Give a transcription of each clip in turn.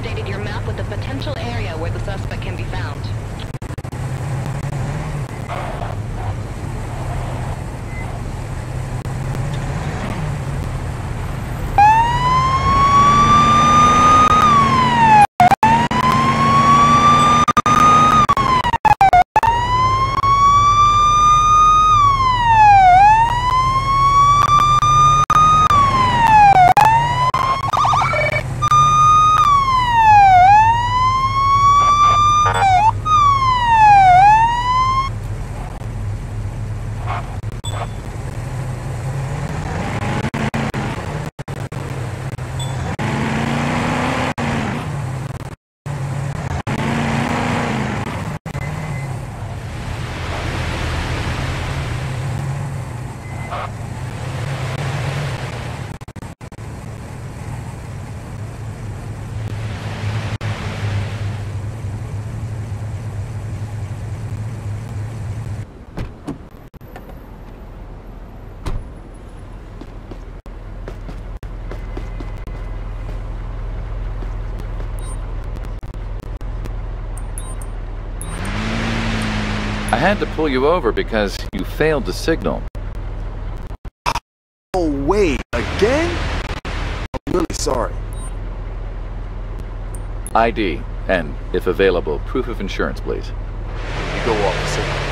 updated your map with the potential area where the suspect can be found. Had to pull you over because you failed to signal. Oh, wait, again? I'm really sorry. ID, and if available, proof of insurance, please. You go, officer.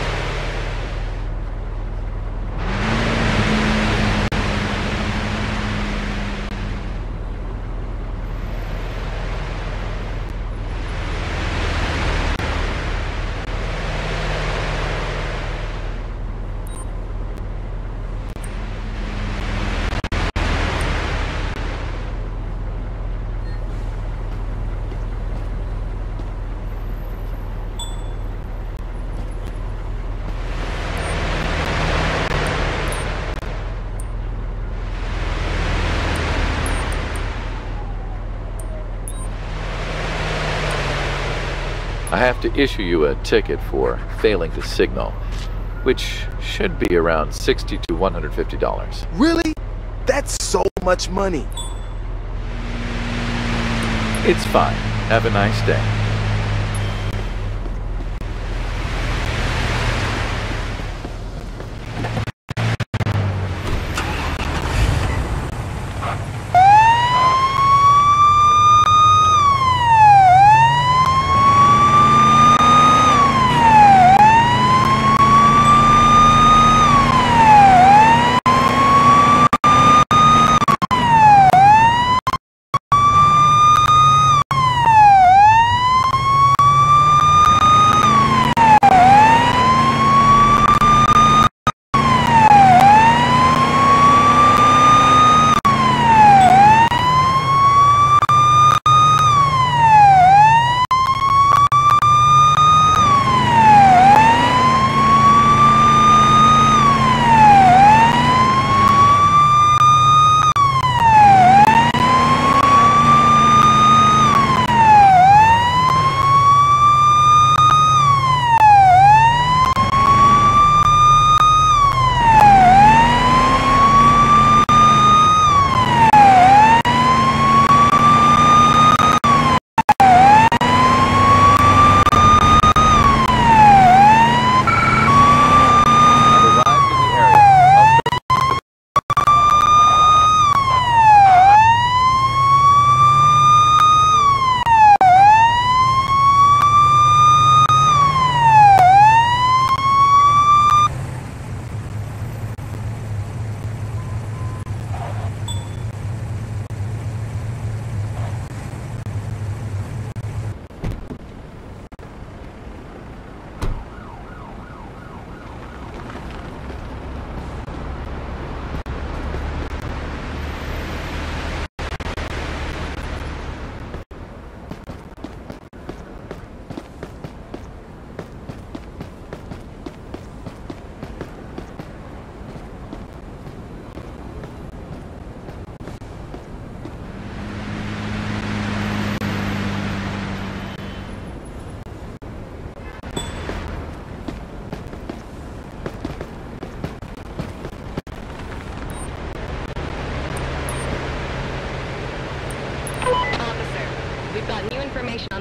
I have to issue you a ticket for failing to signal, which should be around 60 to $150. Really? That's so much money. It's fine. Have a nice day.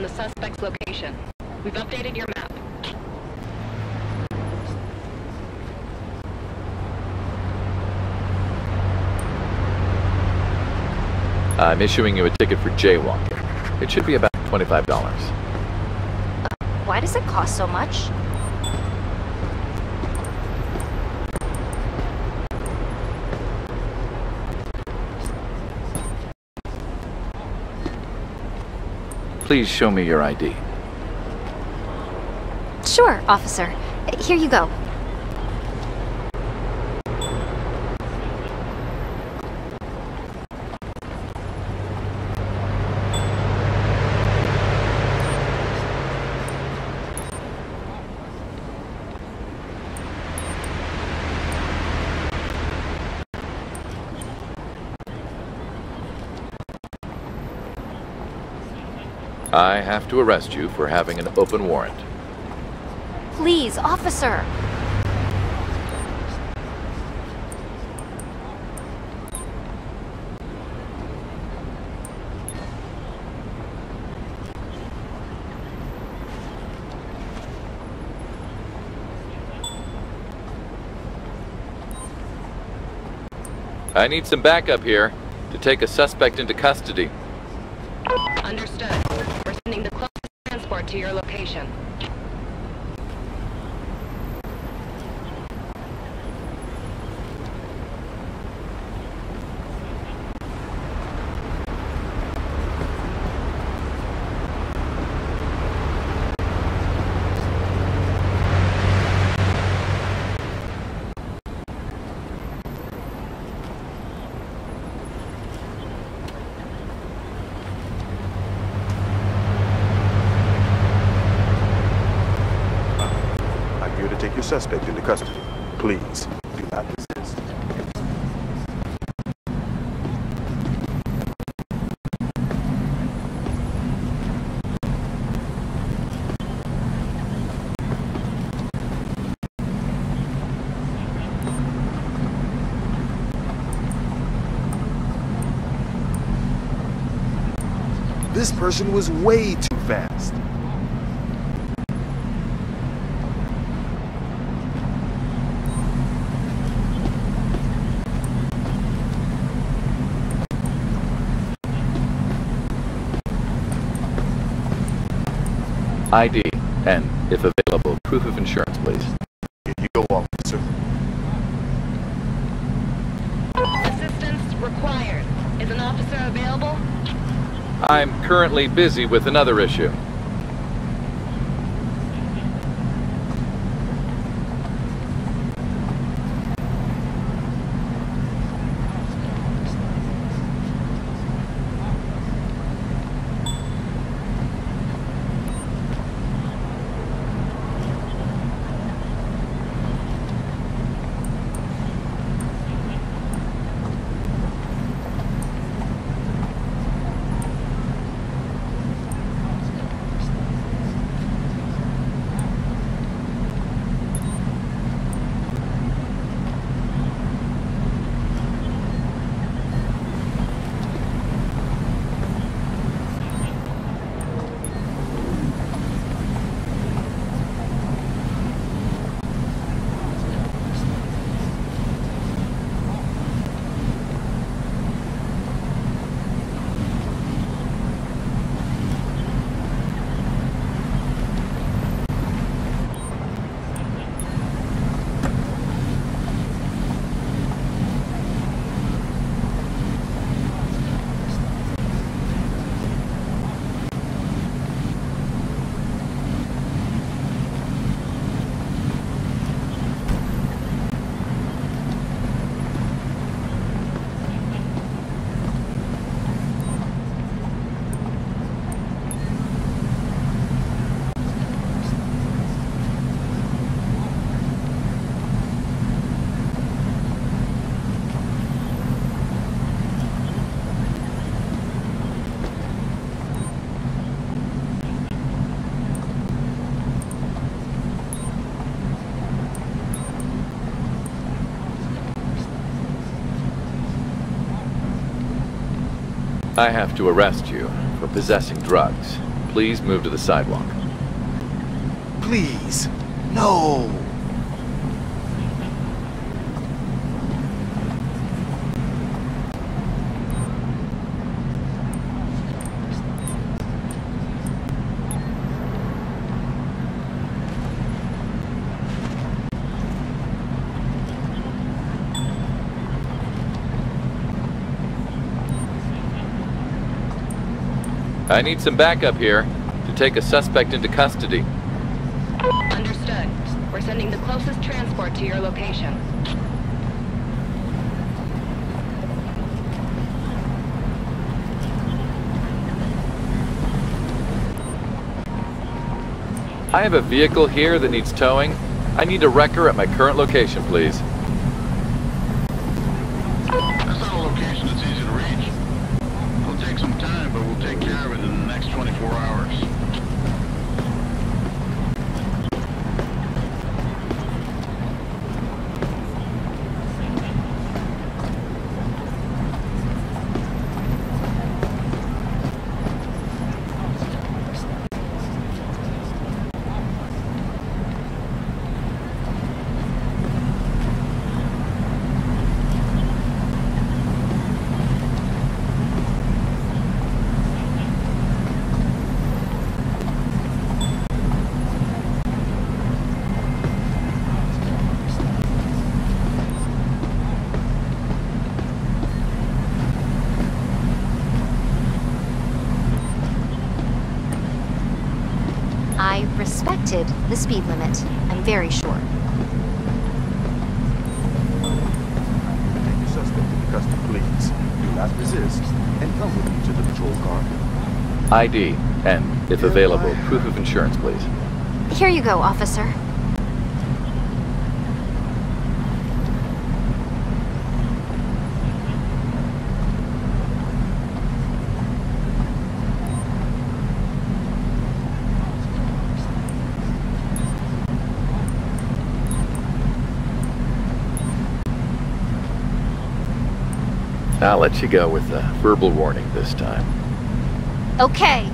The suspect's location. We've updated your map. I'm issuing you a ticket for jaywalking. It should be about $25. Why does it cost so much? Please show me your ID. Sure, officer. Here you go. I have to arrest you for having an open warrant. Please, officer. I need some backup here to take a suspect into custody. Understood. The closest transport to your location. I'm here to take your suspect into custody. Please, do not resist. This person was way too fast. ID, and, if available, proof of insurance, please. Here you go, officer. Assistance required. Is an officer available? I'm currently busy with another issue. I have to arrest you for possessing drugs. Please move to the sidewalk. Please. No. I need some backup here to take a suspect into custody. Understood. We're sending the closest transport to your location. I have a vehicle here that needs towing. I need a wrecker at my current location, please. That's not a location that's easy to reach. It'll take some time, but we'll take care of it in the next 24 hours. I respected the speed limit. I'm very sure. Take the suspect into custody, please. Do not resist, and come with me to the patrol car. ID, and, if available, proof of insurance, please. Here you go, officer. I'll let you go with a verbal warning this time. Okay.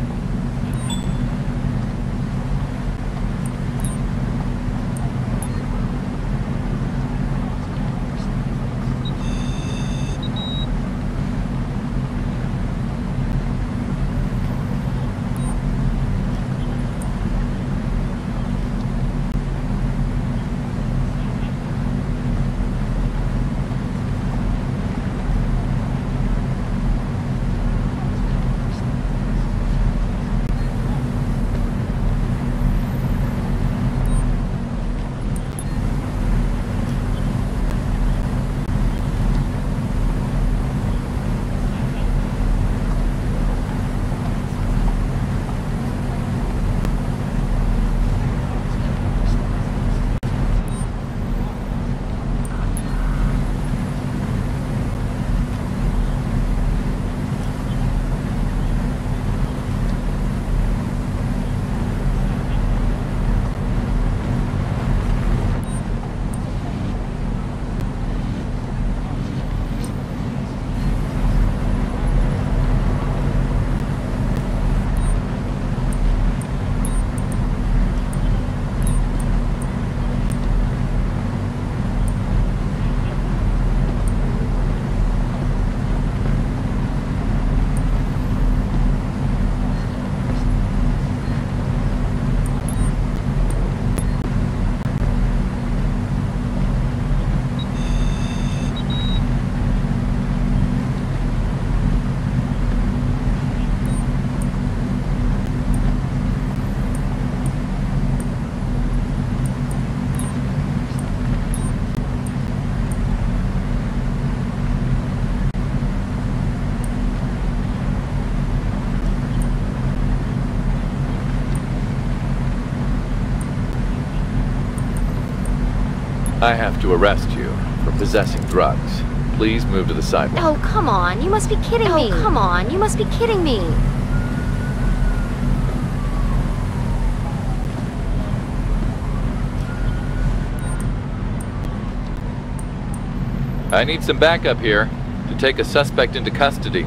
I have to arrest you for possessing drugs. Please move to the sidewalk. Oh, come on. You must be kidding oh, me. Oh, come on. You must be kidding me. I need some backup here to take a suspect into custody.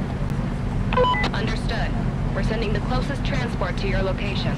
Understood. We're sending the closest transport to your location.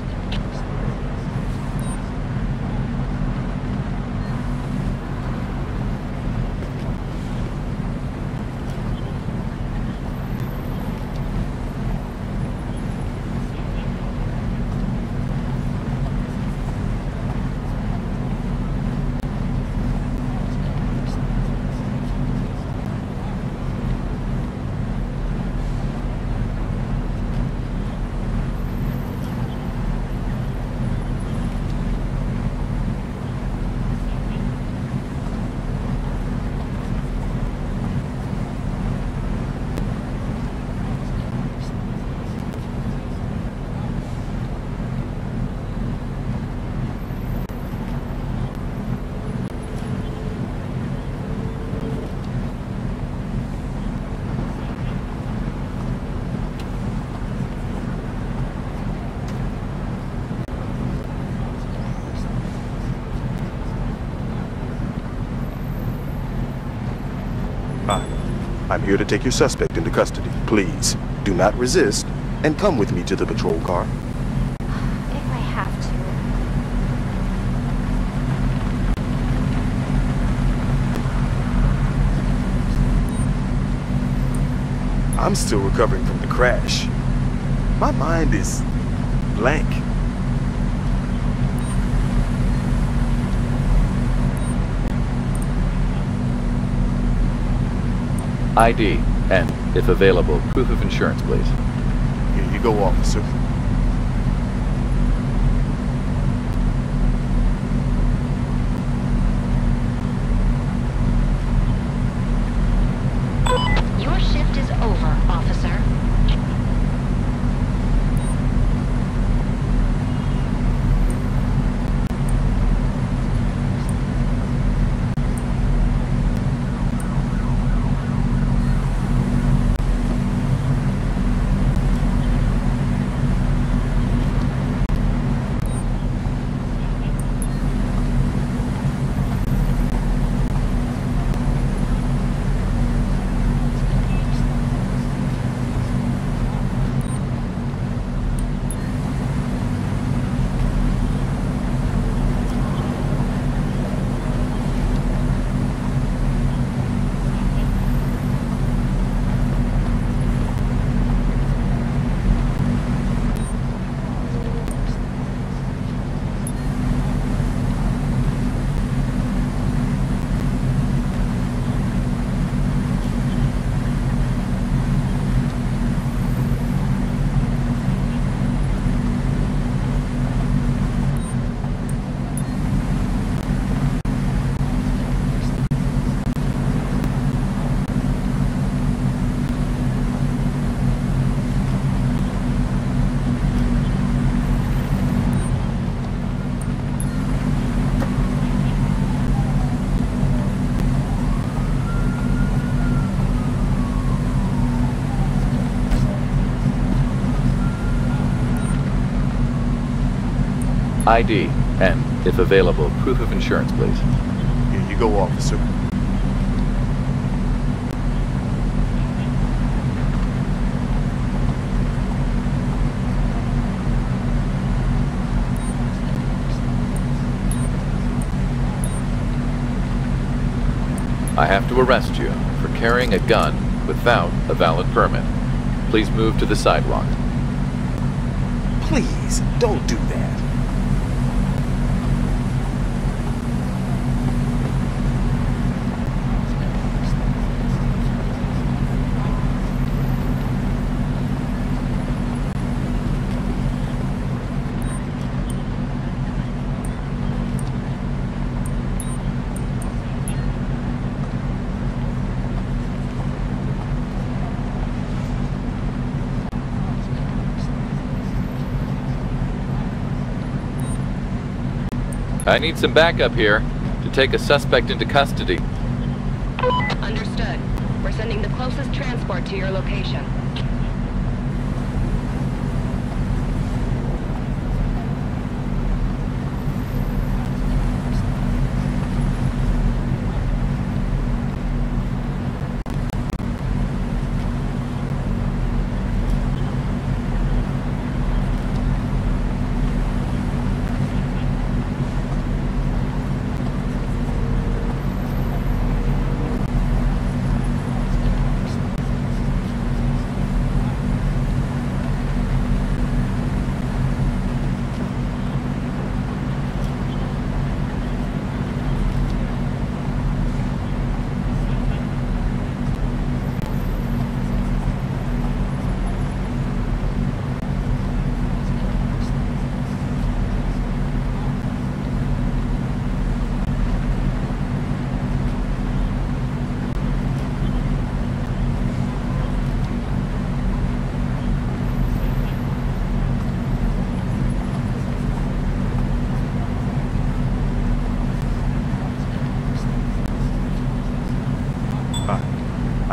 I'm here to take your suspect into custody. Please, do not resist, and come with me to the patrol car. If I have to. I'm still recovering from the crash. My mind is blank. ID, and, if available, proof of insurance, please. Here you go, officer. Your shift is over, officer. ID, and, if available, proof of insurance, please. Here you go, officer. I have to arrest you for carrying a gun without a valid permit. Please move to the sidewalk. Please, don't do that. I need some backup here to take a suspect into custody. Understood. We're sending the closest transport to your location.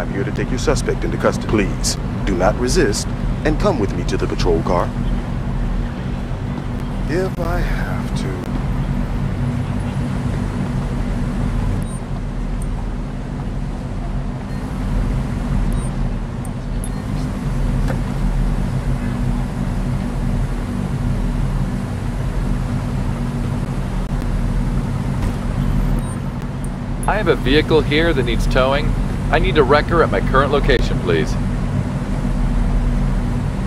Here to take your suspect into custody. Please, do not resist, and come with me to the patrol car. If I have to. I have a vehicle here that needs towing. I need a wrecker at my current location, please.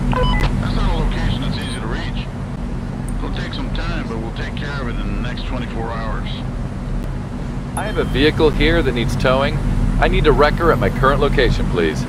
That's not a location that's easy to reach. It'll take some time, but we'll take care of it in the next 24 hours. I have a vehicle here that needs towing. I need a wrecker at my current location, please.